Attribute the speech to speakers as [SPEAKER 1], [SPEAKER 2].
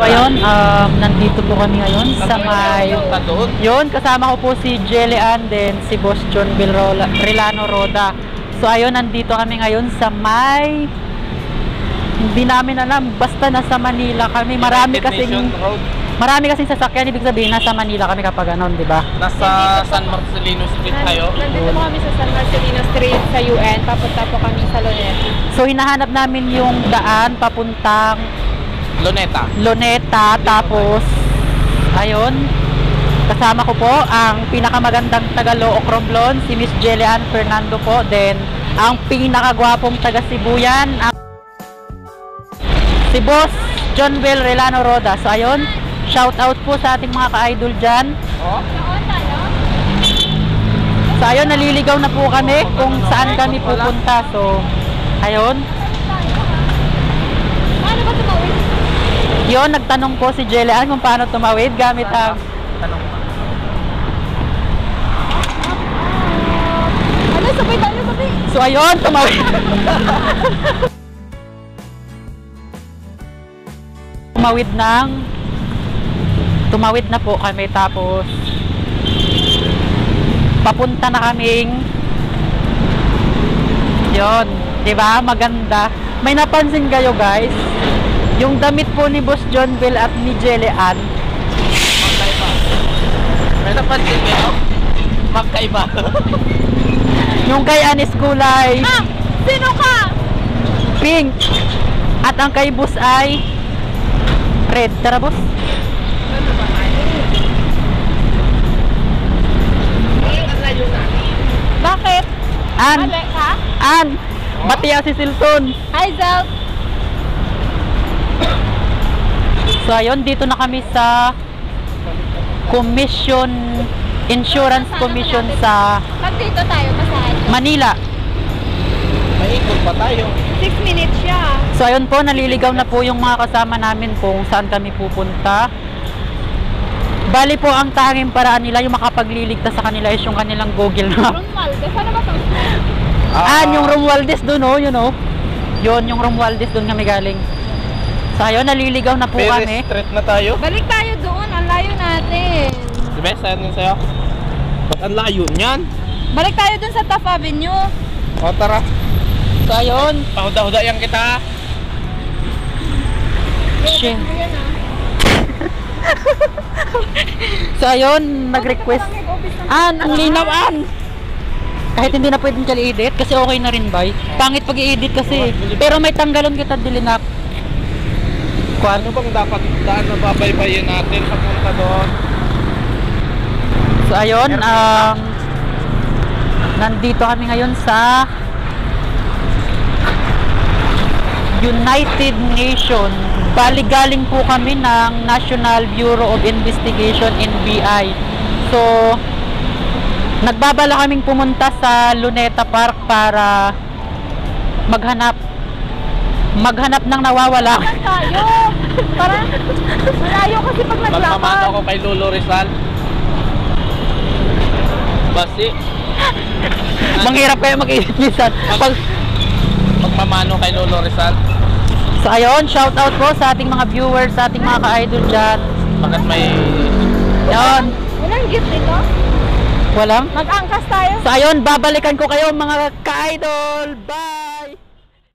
[SPEAKER 1] So ayun, um, nandito po kami ngayon sa may... Yun, kasama ko po si Jelly Ann, then si Boss John Bilrola, Rilano Roda. So ayun, nandito kami ngayon sa may... Hindi namin alam, basta nasa Manila kami. Marami.
[SPEAKER 2] Road.
[SPEAKER 1] Marami kasing sasakyan, ibig sabihin nasa Manila kami kapag ganon, di ba?
[SPEAKER 2] Nasa San Marcelino Street tayo.
[SPEAKER 3] Nandito po kami sa San Marcelino Street sa UN. Papunta po kami sa Lonet.
[SPEAKER 1] So hinahanap namin yung daan papuntang
[SPEAKER 2] Luneta.
[SPEAKER 1] Luneta, tapos ayun, kasama ko po ang pinakamagandang taga Looc Romblon, si Miss Jelian Fernando po, then ang pinakagwapong taga Sibuyan, ang si Boss John Will Relano Roda. So ayun, shout out po sa ating mga ka-idol dyan.
[SPEAKER 2] Oh?
[SPEAKER 1] So ayun, naliligaw na po kami kung saan kami pupunta. So, ayun.
[SPEAKER 3] Paano ba tumawid?
[SPEAKER 1] Yun, nagtanong po si Jelian kung paano tumawid gamit ang
[SPEAKER 2] Tanong mo.
[SPEAKER 3] Ano, sabay tayo sabi.
[SPEAKER 1] So ayun, tumawid. tumawid ng tumawid na po kami tapos papunta na kaming yon, 'di ba? Maganda. May napansin kayo, guys? Yung damit po ni Boss John Bill at ni Jelly Ann,
[SPEAKER 2] Magkaiba. May napansin kayo? Magkaiba.
[SPEAKER 1] yung kay Anis kulay
[SPEAKER 3] Ah! Sino ka?
[SPEAKER 1] pink at ang kay Boss ay red. Tara, Boss.
[SPEAKER 3] Bakit?
[SPEAKER 1] An,
[SPEAKER 3] ka?
[SPEAKER 1] An, batiya si Silton.
[SPEAKER 3] Hi, Zel.
[SPEAKER 1] So ayun, dito na kami sa Commission Insurance Commission sa
[SPEAKER 3] Pag dito tayo, masahan ka.
[SPEAKER 1] Manila.
[SPEAKER 2] May ikot pa tayo.
[SPEAKER 3] 6 minutes siya.
[SPEAKER 1] So ayun po, naliligaw na po yung mga kasama namin kung saan kami pupunta. Bali po ang tanging paraan nila yung makapagliligtas sa kanila is yung kanilang Google Map.
[SPEAKER 3] Romualdez, ano ba ito?
[SPEAKER 1] Ah, yung Romualdez doon oh, yun oh. Yun, yung Romualdez doon kami galing. Ayun, naliligaw na po
[SPEAKER 2] Perez
[SPEAKER 1] kami.
[SPEAKER 2] Street na tayo.
[SPEAKER 3] Balik tayo doon, ang layo natin.
[SPEAKER 2] Diba? Saan yun sa'yo? Ba't ang layo niyan?
[SPEAKER 3] Balik tayo doon sa Taft Avenue.
[SPEAKER 2] O tara.
[SPEAKER 1] So ayun,
[SPEAKER 2] Pahuda-huda yan kita.
[SPEAKER 1] Shit.
[SPEAKER 3] Ayan ah.
[SPEAKER 1] So ayun, nag-request. An, ang linaw an. Kahit hindi na pwedeng kali edit kasi okay na rin bay. Pangit pag i-edit kasi. Pero may tanggalon kita dilinak. Kwan.
[SPEAKER 2] Ano bang dapat daan na babaybayin natin papunta doon?
[SPEAKER 1] So ayun, um, nandito kami ngayon sa United Nations. Bali galing po kami ng National Bureau of Investigation NBI. So, nagbabala kaming pumunta sa Luneta Park para maghanap maghanap ng nawawala.
[SPEAKER 3] Tayo? Parang malayo kasi pag
[SPEAKER 2] Magmamano
[SPEAKER 3] naglakad.
[SPEAKER 2] ako kay Lolo Rizal. Basi.
[SPEAKER 1] Manghirap kayo mag-edit minsan. Pag,
[SPEAKER 2] Magmamano kay Lolo Rizal.
[SPEAKER 1] so ayun, shout out po sa ating mga viewers, sa ating mga ka-idol dyan.
[SPEAKER 2] Bakit may...
[SPEAKER 1] Yun,
[SPEAKER 3] Walang gift dito?
[SPEAKER 1] walang.
[SPEAKER 3] Mag-angkas tayo.
[SPEAKER 1] So ayun, babalikan ko kayo mga ka-idol. Bye!